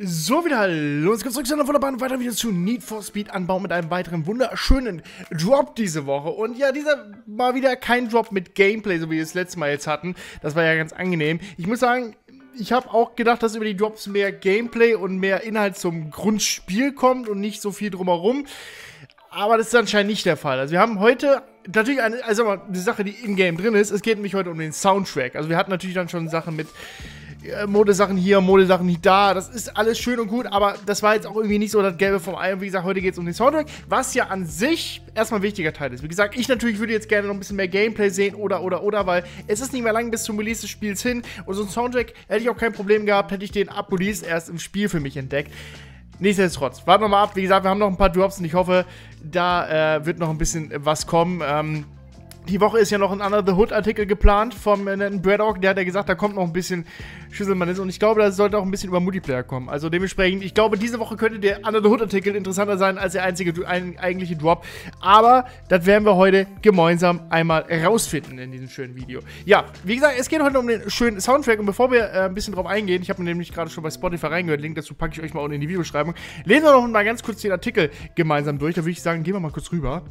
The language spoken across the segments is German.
So, wieder hallo, geht's zurück zu einer Wunderbahn weiter wieder zu Need for Speed Anbau mit einem weiteren wunderschönen Drop diese Woche. Und ja, dieser mal wieder kein Drop mit Gameplay, so wie wir es letztes Mal jetzt hatten. Das war ja ganz angenehm. Ich muss sagen, ich habe auch gedacht, dass über die Drops mehr Gameplay und mehr Inhalt zum Grundspiel kommt und nicht so viel drumherum. Aber das ist anscheinend nicht der Fall. Also wir haben heute natürlich eine, also eine Sache, die in-game drin ist. Es geht nämlich heute um den Soundtrack. Also wir hatten natürlich dann schon Sachen mit äh, Modesachen hier, Modesachen nicht da. Das ist alles schön und gut, aber das war jetzt auch irgendwie nicht so das Gelbe vom Ei. Und wie gesagt, heute geht es um den Soundtrack, was ja an sich erstmal ein wichtiger Teil ist. Wie gesagt, ich natürlich würde jetzt gerne noch ein bisschen mehr Gameplay sehen oder, oder, oder, weil es ist nicht mehr lang bis zum Release des Spiels hin. Und so ein Soundtrack hätte ich auch kein Problem gehabt, hätte ich den ab Release erst im Spiel für mich entdeckt. Nichtsdestotrotz, warten wir mal ab. Wie gesagt, wir haben noch ein paar Drops und ich hoffe, da äh, wird noch ein bisschen was kommen. Ähm, die Woche ist ja noch ein Under the Hood Artikel geplant vom äh, Braddock. Der hat ja gesagt, da kommt noch ein bisschen Schüsselmann Und ich glaube, da sollte auch ein bisschen über Multiplayer kommen. Also dementsprechend, ich glaube, diese Woche könnte der Under the Hood Artikel interessanter sein als der einzige, ein, eigentliche Drop. Aber das werden wir heute gemeinsam einmal rausfinden in diesem schönen Video. Ja, wie gesagt, es geht heute um den schönen Soundtrack. Und bevor wir äh, ein bisschen drauf eingehen, ich habe mir nämlich gerade schon bei Spotify reingehört, Link dazu packe ich euch mal unten in die Videobeschreibung. Lesen wir noch mal ganz kurz den Artikel gemeinsam durch. Da würde ich sagen, gehen wir mal kurz rüber.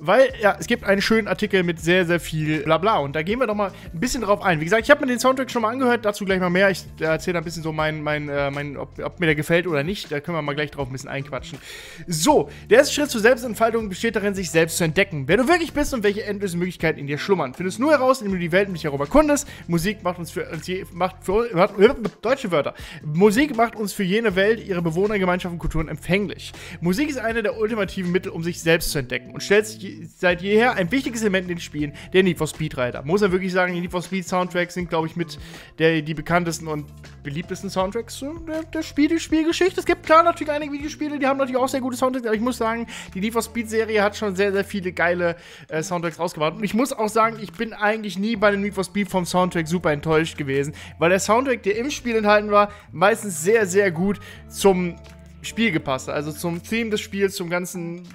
Weil, ja, es gibt einen schönen Artikel mit sehr, sehr viel Blabla. Und da gehen wir doch mal ein bisschen drauf ein. Wie gesagt, ich habe mir den Soundtrack schon mal angehört, dazu gleich mal mehr. Ich erzähle ein bisschen so mein, mein, äh, mein ob, ob, mir der gefällt oder nicht. Da können wir mal gleich drauf ein bisschen einquatschen. So, der erste Schritt zur Selbstentfaltung besteht darin, sich selbst zu entdecken. Wer du wirklich bist und welche endlosen Möglichkeiten in dir schlummern. Findest nur heraus, indem du die Welt um dich herum erkundest. Musik macht uns für uns je, macht für macht, deutsche Wörter. Musik macht uns für jene Welt, ihre Bewohner, Gemeinschaften, Kulturen empfänglich. Musik ist eine der ultimativen Mittel, um sich selbst zu entdecken und stellt sich seit jeher ein wichtiges Element in den Spielen, der Need for Speed Rider. Muss man wirklich sagen, die Need for Speed Soundtracks sind, glaube ich, mit der, die bekanntesten und beliebtesten Soundtracks der, der Spiel, Spielgeschichte. Es gibt klar natürlich einige Videospiele, die haben natürlich auch sehr gute Soundtracks, aber ich muss sagen, die Need for Speed Serie hat schon sehr, sehr viele geile äh, Soundtracks rausgebracht. Und ich muss auch sagen, ich bin eigentlich nie bei dem Need for Speed vom Soundtrack super enttäuscht gewesen, weil der Soundtrack, der im Spiel enthalten war, meistens sehr, sehr gut zum Spiel gepasst. Also zum Theme des Spiels, zum ganzen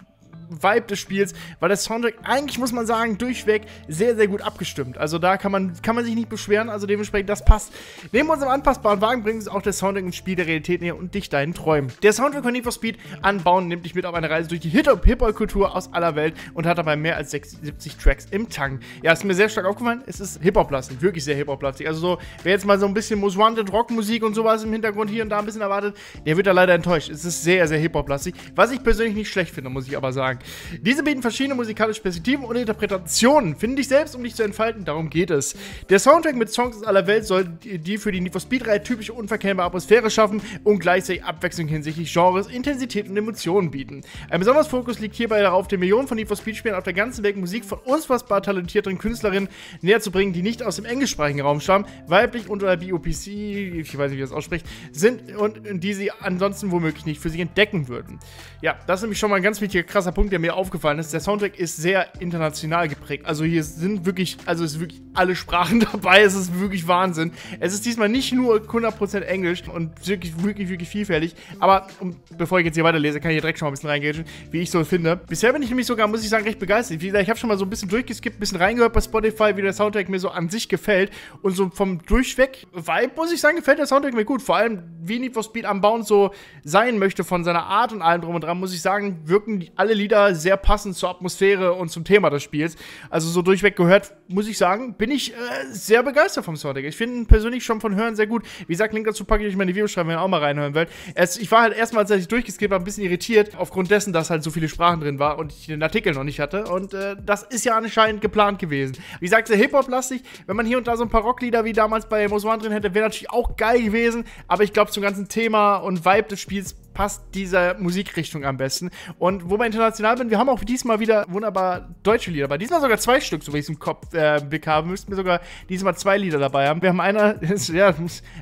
Vibe des Spiels, weil der Soundtrack eigentlich, muss man sagen, durchweg sehr, sehr gut abgestimmt. Also da kann man, kann man sich nicht beschweren, also dementsprechend, das passt. Neben unserem anpassbaren Wagen bringt es auch der Soundtrack ins Spiel der Realität näher und dich deinen Träumen. Der Soundtrack von Need for Speed anbauen nimmt dich mit auf eine Reise durch die Hip-Hop-Kultur aus aller Welt und hat dabei mehr als 76 Tracks im Tank. Ja, ist mir sehr stark aufgefallen, es ist Hip-Hop-lastig, wirklich sehr Hip-Hop-lastig. Also so, wer jetzt mal so ein bisschen Most Wanted Rockmusik und sowas im Hintergrund hier und da ein bisschen erwartet, der wird da leider enttäuscht. Es ist sehr, sehr Hip-Hop-lastig, was ich persönlich nicht schlecht finde, muss ich aber sagen. Diese bieten verschiedene musikalische Perspektiven und Interpretationen. Finde dich selbst, um dich zu entfalten, darum geht es. Der Soundtrack mit Songs aus aller Welt soll die für die Need for Speed 3 typische unverkennbare Atmosphäre schaffen und gleichzeitig Abwechslung hinsichtlich Genres, Intensität und Emotionen bieten. Ein besonderes Fokus liegt hierbei darauf, den Millionen von Need for Speed Spielern auf der ganzen Welt Musik von unfassbar talentierten Künstlerinnen näher zu bringen, die nicht aus dem englischsprachigen Raum stammen, weiblich und oder BOPC, ich weiß nicht, wie das ausspricht, sind und die sie ansonsten womöglich nicht für sich entdecken würden. Ja, das ist nämlich schon mal ein ganz wichtiger, krasser Punkt, der mir aufgefallen ist. Der Soundtrack ist sehr international geprägt. Also hier sind wirklich, also es ist wirklich alle Sprachen dabei. Es ist wirklich Wahnsinn. Es ist diesmal nicht nur 100% Englisch und wirklich, wirklich, wirklich vielfältig. Aber um, bevor ich jetzt hier weiterlese, kann ich hier direkt schon mal ein bisschen reingehen, wie ich so finde. Bisher bin ich nämlich sogar, muss ich sagen, recht begeistert. Wie gesagt, ich habe schon mal so ein bisschen durchgeskippt, ein bisschen reingehört bei Spotify, wie der Soundtrack mir so an sich gefällt. Und so vom Durchweg-Vibe, muss ich sagen, gefällt der Soundtrack mir gut. Vor allem, wie Need for Speed Bauen so sein möchte von seiner Art und allem drum und dran, muss ich sagen, wirken alle Lieder sehr passend zur Atmosphäre und zum Thema des Spiels. Also so durchweg gehört, muss ich sagen, bin ich äh, sehr begeistert vom Soundtrack. Ich finde ihn persönlich schon von Hören sehr gut. Wie gesagt, Link dazu packe ich euch mal in die Videobeschreibung, wenn ihr auch mal reinhören wollt. Es, ich war halt erstmal, als ich durchgeskippt habe, ein bisschen irritiert, aufgrund dessen, dass halt so viele Sprachen drin war und ich den Artikel noch nicht hatte. Und äh, das ist ja anscheinend geplant gewesen. Wie gesagt, sehr Hip-Hop-lastig. Wenn man hier und da so ein paar Rocklieder wie damals bei Most One drin hätte, wäre natürlich auch geil gewesen. Aber ich glaube, zum ganzen Thema und Vibe des Spiels passt diese Musikrichtung am besten. Und wo wir international sind, wir haben auch diesmal wieder wunderbar deutsche Lieder dabei. Diesmal sogar zwei Stück, so wie ich es im Kopf äh, Blick habe. Müssten wir sogar diesmal zwei Lieder dabei haben. Wir haben einer, ja,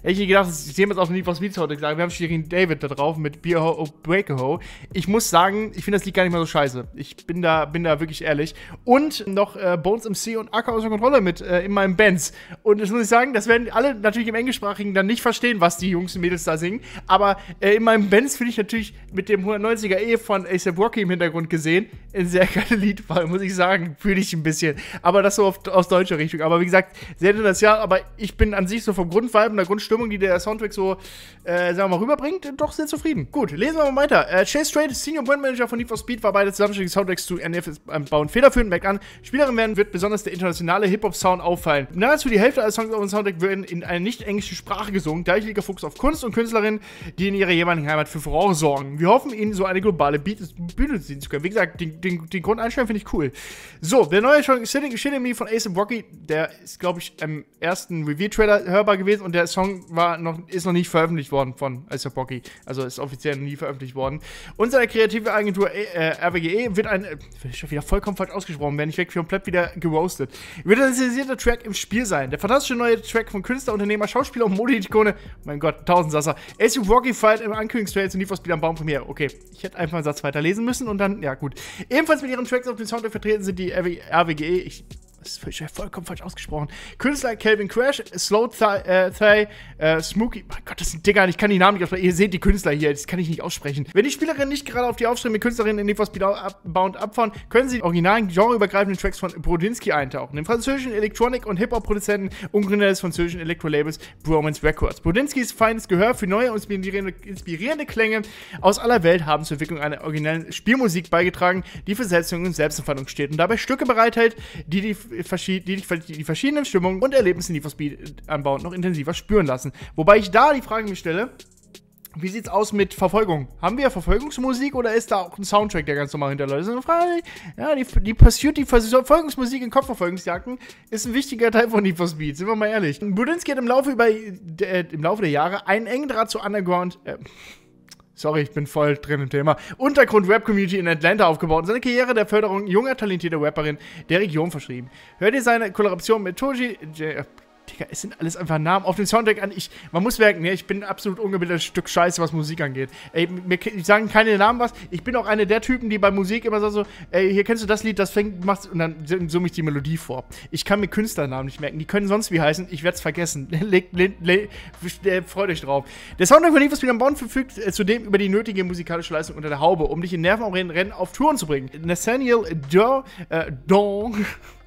ich gedacht, ich sehe jetzt dem Lied was Beats heute gesagt. Wir haben Shirin David da drauf mit Beer Ho, oh, Break a Ho. Ich muss sagen, ich finde das Lied gar nicht mal so scheiße. Ich bin da, bin da wirklich ehrlich. Und noch äh, Bones MC und Acker außer Kontrolle mit äh, in meinem Bands. Und das muss ich sagen, das werden alle natürlich im Englischsprachigen dann nicht verstehen, was die Jungs und Mädels da singen. Aber äh, in meinem Bands finde ich natürlich mit dem 190er E von ASAP Rocky im Hintergrund gesehen, ein sehr geiler Liedwahl, muss ich sagen. Fühle ich ein bisschen. Aber das so auf, aus deutscher Richtung. Aber wie gesagt, sehr international. Aber ich bin an sich so vom Grundvibe und der Grundstimmung, die der Soundtrack so, äh, sagen wir mal, rüberbringt, doch sehr zufrieden. Gut, lesen wir mal weiter. Äh, Chase Strait, Senior Brand Manager von Need for Speed, war beide zusammenstellung Soundtracks zu NF bauen federführend. Merkt an, Spielerin werden wird besonders der internationale Hip-Hop-Sound auffallen. Nahezu die Hälfte aller Songs auf dem Soundtrack werden in einer nicht englische Sprache gesungen. Da ich liege Fokus auf Kunst und Künstlerinnen, die in ihrer jeweiligen Heimat für Furore sorgen. Wir hoffen, ihnen so eine globale Bühne ziehen zu können. Wie gesagt, den, den, den Grundeinstellung finde ich cool. So, der neue Song Sitting, Sitting Me von Ace Rocky, der ist, glaube ich, im ersten Review-Trailer hörbar gewesen und der Song war noch, ist noch nicht veröffentlicht worden von Ace Rocky. Also ist offiziell nie veröffentlicht worden. Unsere kreative Agentur äh, RWGE wird ein, äh, schon wieder vollkommen falsch ausgesprochen, werden ich weg komplett wieder geroastet. Wird ein synchronisierter Track im Spiel sein. Der fantastische neue Track von Künstler, Unternehmer, Schauspieler und Mode-Ikone, mein Gott, Tausendsasser. Ace Rocky feiert im Ankündigungstrailer zu Need for Speed am Baum Premiere. Okay, ich hätte einfach einen Satz weiter lesen müssen und dann, ja gut. Ebenfalls mit ihren Tracks auf dem Soundtrack vertreten sind die RWGE. Ich ist vollkommen falsch ausgesprochen. Künstler Calvin Crash, Slow Thay, äh, äh, Smokey. Mein Gott, das sind Dinger, ich kann die Namen nicht aussprechen. Ihr seht die Künstler hier, das kann ich nicht aussprechen. Wenn die Spielerinnen nicht gerade auf die aufstrebende Künstlerin in Need for Speed Bound abfahren, können sie originalen, genreübergreifenden Tracks von Brodinski eintauchen. Dem französischen Electronic- und Hip-Hop-Produzenten und Gründer des französischen Elektro-Labels Bromance Records. Brodinskis feines Gehör für neue und inspirierende, Klänge aus aller Welt haben zur Entwicklung einer originellen Spielmusik beigetragen, die für Selbstfindung und Selbstempfandung steht und dabei Stücke bereithält, die die die, verschiedenen Stimmungen und Erlebnisse, die for Speed anbauen, noch intensiver spüren lassen. Wobei ich da die Frage mir stelle, wie sieht's aus mit Verfolgung? Haben wir Verfolgungsmusik oder ist da auch ein Soundtrack, der ganz normal hinterläuft? Das ist eine Frage. Ja, die, die Pursuit, die Verfolgungsmusik in Kopfverfolgungsjagden ist ein wichtiger Teil von Need for Speed, sind wir mal ehrlich. Budinski hat im Laufe, über, äh, im Laufe der Jahre einen engen Draht zu Underground, äh, Sorry, ich bin voll drin im Thema. Untergrund-Rap-Community in Atlanta aufgebaut und seine Karriere der Förderung junger, talentierter Rapperin der Region verschrieben. Hört ihr seine Kollaboration mit Toji, Digga, es sind alles einfach Namen auf dem Soundtrack an. Ich, man muss merken, ne, ich bin ein absolut ungebildetes Stück Scheiße, was Musik angeht. Ey, mir sagen keine Namen was. Ich bin auch einer der Typen, die bei Musik immer so, ey, hier kennst du das Lied, das fängt, machst, und dann summe ich die Melodie vor. Ich kann mir Künstlernamen nicht merken. Die können sonst wie heißen. Ich werde es vergessen. freut euch drauf. Der Soundtrack von Need for verfügt äh, zudem über die nötige musikalische Leistung unter der Haube, um dich in Rennen auf Touren zu bringen. Nathaniel Daw, äh, Daw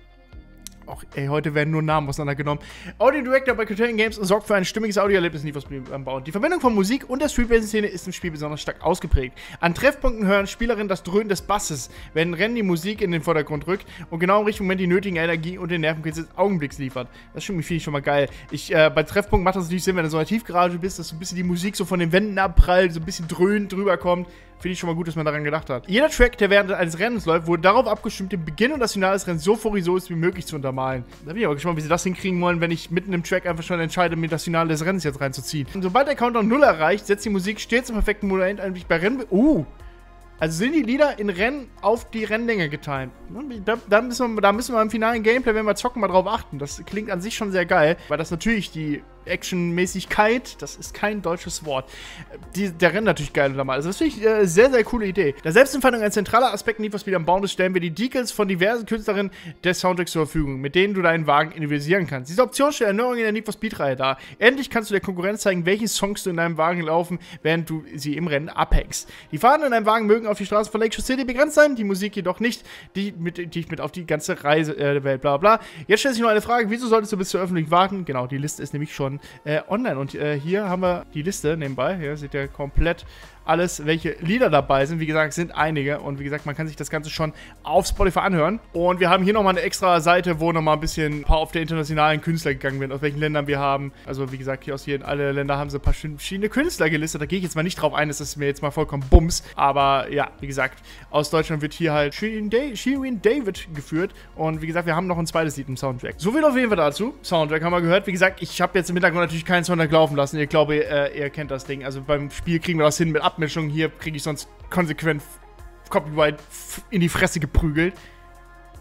auch, ey, heute werden nur Namen auseinandergenommen. Audio Director bei Criterion Games sorgt für ein stimmiges Audioerlebnis in Need for Speed bauen. Die Verbindung von Musik und der Streetbasing-Szene ist im Spiel besonders stark ausgeprägt. An Treffpunkten hören Spielerinnen das Dröhnen des Basses, wenn Rennen die Musik in den Vordergrund rückt und genau im richtigen Moment die nötige Energie und den Nervenkitzel des Augenblicks liefert. Das finde ich schon mal geil. Ich, äh, bei Treffpunkten macht das natürlich Sinn, wenn du so in der Tiefgarage bist, dass so ein bisschen die Musik so von den Wänden abprallt, so ein bisschen dröhnt drüber kommt. Finde ich schon mal gut, dass man daran gedacht hat. Jeder Track, der während eines Rennens läuft, wurde darauf abgestimmt, den Beginn und das Finale des Rennens so furios wie möglich zu untermalen. Da bin ich aber gespannt, wie sie das hinkriegen wollen, wenn ich mitten im Track einfach schon entscheide, mir das Finale des Rennens jetzt reinzuziehen. Und sobald der Countdown 0 erreicht, setzt die Musik stets im perfekten Moment eigentlich bei Rennen. Uh! Also sind die Lieder in Rennen auf die Rennlänge getimt. Da, da, müssen wir, da müssen wir im finalen Gameplay, wenn wir zocken, mal drauf achten. Das klingt an sich schon sehr geil, weil das natürlich die Actionmäßigkeit, das ist kein deutsches Wort. Die, der rennt natürlich geil unter mal. Also das finde ich eine äh, sehr, sehr coole Idee. Der Selbstempfindung ein zentraler Aspekt in Need am Bauen ist, stellen wir die Decals von diversen Künstlerinnen des Soundtracks zur Verfügung, mit denen du deinen Wagen individualisieren kannst. Diese Option stellt Erneuerung in der Need for Speed-Reihe dar. Endlich kannst du der Konkurrenz zeigen, welche Songs du in deinem Wagen laufen, während du sie im Rennen abhängst. Die Fahrer in deinem Wagen mögen auf die Straße von Lake City begrenzt sein, die Musik jedoch nicht, die mit, dich mit auf die ganze Reise äh, Welt, bla bla. Jetzt stellt sich nur eine Frage, wieso solltest du bis zur Öffentlichung warten? Genau, die Liste ist nämlich schon äh, online. Und äh, hier haben wir die Liste nebenbei. Hier seht ihr komplett alles, welche Lieder dabei sind. Wie gesagt, sind einige. Und wie gesagt, man kann sich das Ganze schon auf Spotify anhören. Und wir haben hier nochmal eine extra Seite, wo nochmal ein bisschen ein paar auf der internationalen Künstler gegangen werden, aus welchen Ländern wir haben. Also wie gesagt, hier aus jedem, alle Länder haben sie ein paar verschiedene Künstler gelistet. Da gehe ich jetzt mal nicht drauf ein, das ist mir jetzt mal vollkommen Bums. Aber ja, wie gesagt, aus Deutschland wird hier halt Shirin, Day Shirin David geführt. Und wie gesagt, wir haben noch ein zweites Lied im Soundtrack. So viel auf jeden Fall dazu. Soundtrack haben wir gehört. Wie gesagt, ich habe jetzt im Hintergrund natürlich keinen Soundtrack laufen lassen. Ich glaube, äh, ihr kennt das Ding. Also beim Spiel kriegen wir das hin mit Ab Abmischung. Hier kriege ich sonst konsequent Copyright in die Fresse geprügelt.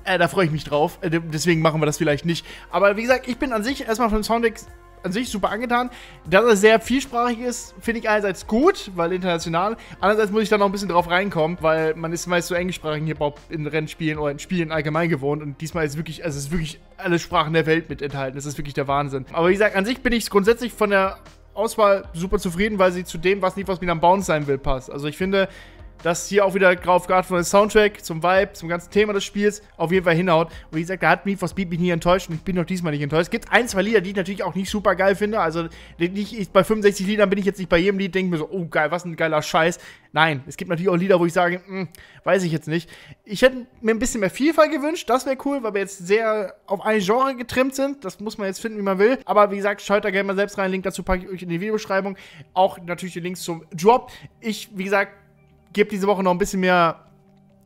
Äh, da freue ich mich drauf. Äh, deswegen machen wir das vielleicht nicht. Aber wie gesagt, ich bin an sich erstmal von Soundtrack an sich super angetan. Dass er sehr vielsprachig ist, finde ich einerseits gut, weil international. Andererseits muss ich da noch ein bisschen drauf reinkommen, weil man ist meist so englischsprachig hier in Rennspielen oder in Spielen allgemein gewohnt. Und diesmal ist wirklich, also ist wirklich alle Sprachen der Welt mit enthalten. Das ist wirklich der Wahnsinn. Aber wie gesagt, an sich bin ich grundsätzlich von der Auswahl super zufrieden, weil sie zu dem, was Need for Speed am Bounce sein will, passt. Also ich finde, dass hier auch wieder drauf gerade von dem Soundtrack zum Vibe, zum ganzen Thema des Spiels auf jeden Fall hinhaut. Und wie gesagt, da hat Need for Speed mich nie enttäuscht und ich bin auch diesmal nicht enttäuscht. Es gibt ein, zwei Lieder, die ich natürlich auch nicht super geil finde. Also nicht, bei 65 Liedern bin ich jetzt nicht bei jedem Lied, denke mir so, oh geil, was ein geiler Scheiß. Nein, es gibt natürlich auch Lieder, wo ich sage, mh, hm, weiß ich jetzt nicht. Ich hätte mir ein bisschen mehr Vielfalt gewünscht, das wäre cool, weil wir jetzt sehr auf ein Genre getrimmt sind. Das muss man jetzt finden, wie man will. Aber wie gesagt, schaut da gerne mal selbst rein. Link dazu packe ich euch in die Videobeschreibung. Auch natürlich die Links zum Drop. Ich, wie gesagt, gebe diese Woche noch ein bisschen mehr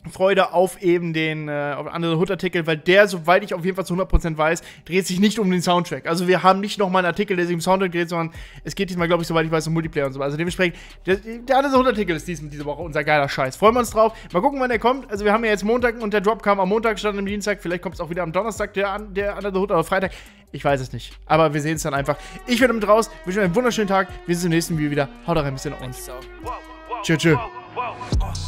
Freude auf eben den äh, auf andere Hood-Artikel, weil der, soweit ich auf jeden Fall zu 100% weiß, dreht sich nicht um den Soundtrack. Also wir haben nicht nochmal einen Artikel, der sich um Soundtrack dreht, sondern es geht diesmal, glaube ich, soweit ich weiß, um Multiplayer und so. Also dementsprechend, der, der andere Hood-Artikel ist dies, diese Woche unser geiler Scheiß. Freuen wir uns drauf. Mal gucken, wann der kommt. Also wir haben ja jetzt Montag und der Drop kam am Montag statt am Dienstag. Vielleicht kommt es auch wieder am Donnerstag, der, der andere Hood, oder Freitag. Ich weiß es nicht. Aber wir sehen es dann einfach. Ich werde mit raus. Wünsche euch einen wunderschönen Tag. Wir sehen uns im nächsten Video wieder. Haut rein, bis dann und tschüss. tschüss.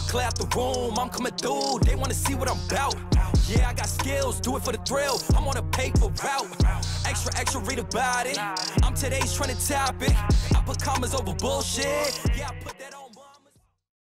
Clear out the room, I'm coming through. They wanna see what I'm about. Yeah, I got skills, do it for the thrill. I'm on a paper route. Extra, extra, read about it. I'm today's trending topic. I put commas over bullshit. Yeah, I put that